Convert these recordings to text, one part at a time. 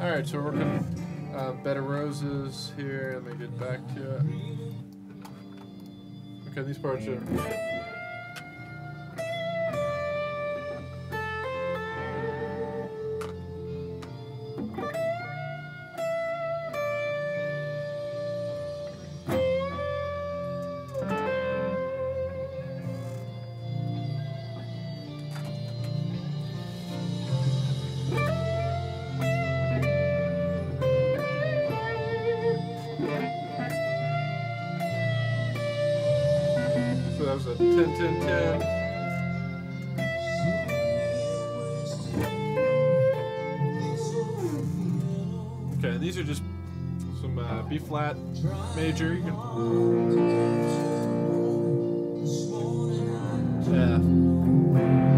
All right, so we're working uh, Bed of Roses here. Let me get back to it. Okay, these parts are. Was a 10 10 10. Okay, these are just some uh, B flat major. You can. Yeah.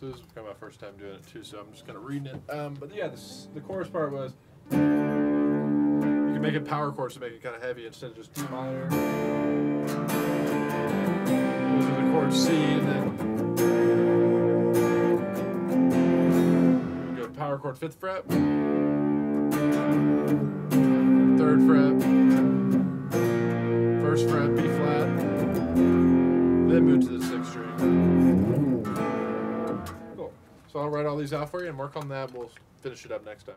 So this is kind of my first time doing it too, so I'm just kind of reading it. Um, but yeah, this, the chorus part was you can make it power chords to make it kind of heavy instead of just D minor. Those are the chords C, and then go power chord fifth fret, third fret, So I'll write all these out for you and work on that. We'll finish it up next time.